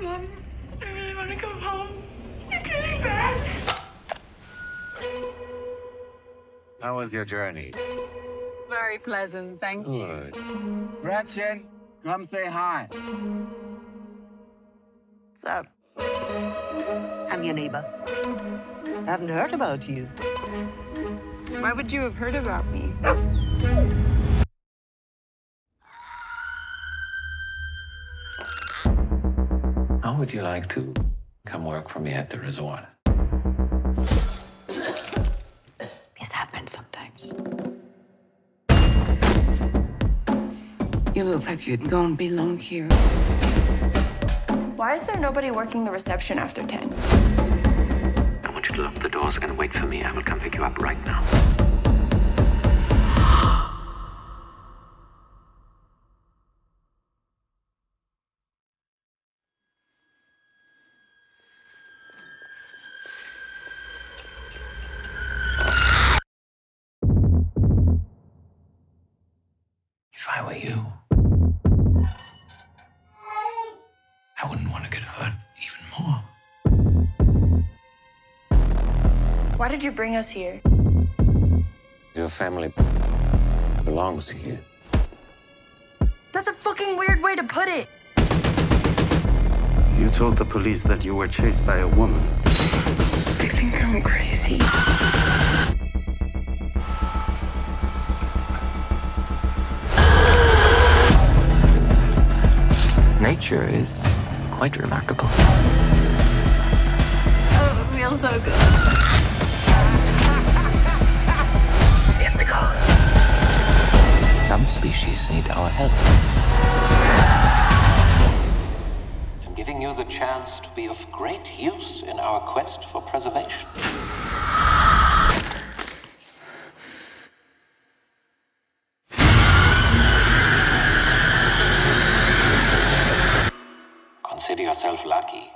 Mom, I really want to go home. It's really bad. How was your journey? Very pleasant, thank you. Gretchen, come say hi. What's up? I'm your neighbor. I haven't heard about you. Why would you have heard about me? Would you like to come work for me at the resort? This happens sometimes. You look like you don't belong here. Why is there nobody working the reception after 10? I want you to lock the doors and wait for me. I will come pick you up right now. You, I wouldn't want to get hurt even more. Why did you bring us here? Your family belongs here. That's a fucking weird way to put it. You told the police that you were chased by a woman. I think I'm crazy. Nature is quite remarkable. Oh, it feels so good. We have to go. Some species need our help. I'm giving you the chance to be of great use in our quest for preservation. Yourself lucky.